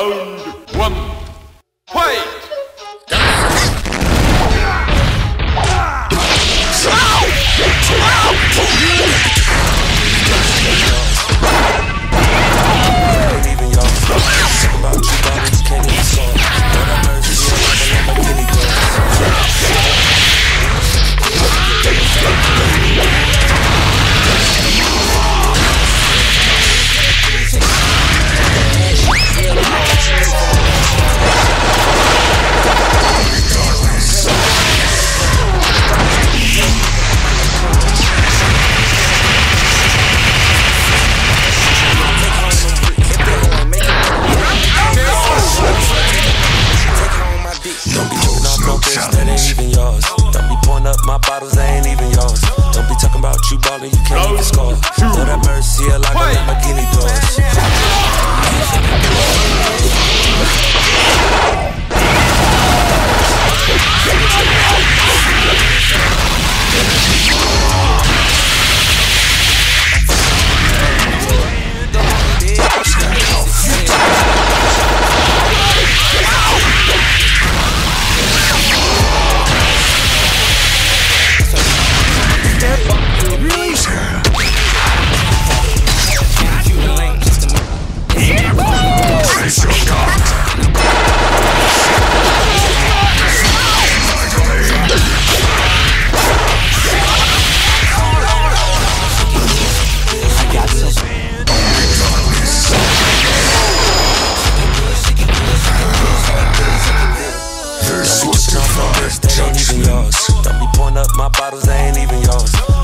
Round one. Fight! Don't be holding off no bitch that ain't even yours. Don't be pouring up my bottles, they ain't even yours. Don't be talking about you balling. you can't even score. yours. Don't be pouring up my bottles, they ain't even yours.